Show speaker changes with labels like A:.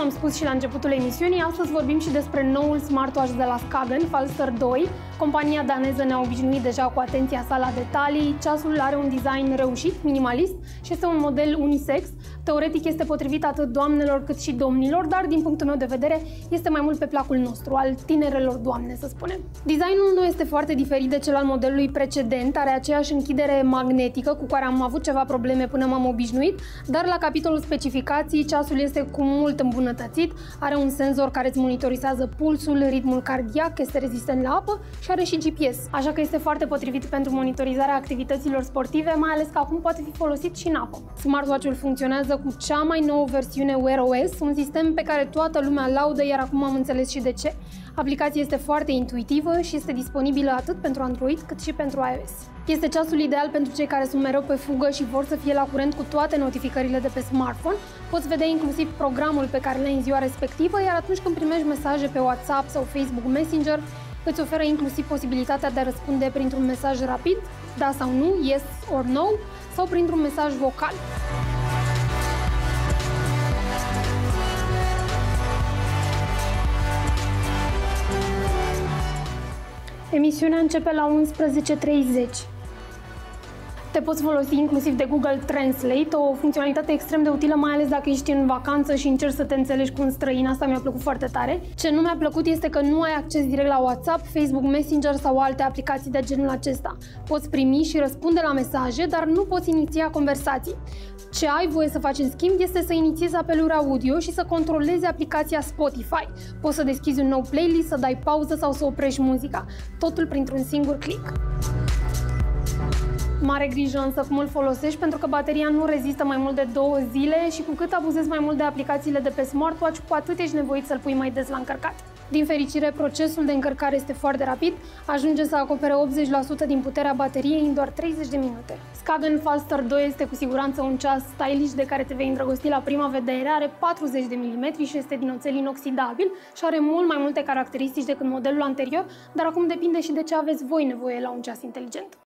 A: am spus și la începutul emisiunii, astăzi vorbim și despre noul smartwatch de la Skagen, Falster 2. Compania daneză ne-a obișnuit deja cu atenția sa la detalii. Ceasul are un design reușit, minimalist și este un model unisex. Teoretic este potrivit atât doamnelor cât și domnilor, dar din punctul meu de vedere este mai mult pe placul nostru, al tinerelor doamne, să spunem. Designul nu este foarte diferit de cel al modelului precedent, are aceeași închidere magnetică cu care am avut ceva probleme până m-am obișnuit, dar la capitolul specificații ceasul este cu mult îmbunătățit, are un senzor care îți monitorizează pulsul, ritmul cardiac, este rezistent la apă și are și GPS, așa că este foarte potrivit pentru monitorizarea activităților sportive, mai ales că acum poate fi folosit și în apă. Smartwatch-ul funcționează cu cea mai nouă versiune Wear OS, un sistem pe care toată lumea laudă, iar acum am înțeles și de ce. Aplicația este foarte intuitivă și este disponibilă atât pentru Android cât și pentru iOS. Este ceasul ideal pentru cei care sunt mereu pe fugă și vor să fie la curent cu toate notificările de pe smartphone. Poți vedea inclusiv programul pe care l-ai în ziua respectivă, iar atunci când primești mesaje pe WhatsApp sau Facebook Messenger, îți oferă inclusiv posibilitatea de a răspunde printr-un mesaj rapid, da sau nu, yes or no, sau printr-un mesaj vocal. Emisiunea începe la 11.30. Te poți folosi inclusiv de Google Translate, o funcționalitate extrem de utilă, mai ales dacă ești în vacanță și încerci să te înțelegi cu un străin. Asta mi-a plăcut foarte tare. Ce nu mi-a plăcut este că nu ai acces direct la WhatsApp, Facebook Messenger sau alte aplicații de genul acesta. Poți primi și răspunde la mesaje, dar nu poți iniția conversații. Ce ai voie să faci în schimb este să inițiezi apeluri audio și să controlezi aplicația Spotify. Poți să deschizi un nou playlist, să dai pauză sau să oprești muzica. Totul printr-un singur click. Mare grijă însă cum îl folosești pentru că bateria nu rezistă mai mult de două zile și cu cât abuzezi mai mult de aplicațiile de pe smartwatch, cu atât ești nevoit să-l pui mai des la încărcat. Din fericire, procesul de încărcare este foarte rapid, ajunge să acopere 80% din puterea bateriei în doar 30 de minute. Skagen Falster 2 este cu siguranță un ceas stylish de care te vei îndrăgosti la prima vedere, are 40 de mm și este din oțel inoxidabil și are mult mai multe caracteristici decât modelul anterior, dar acum depinde și de ce aveți voi nevoie la un ceas inteligent.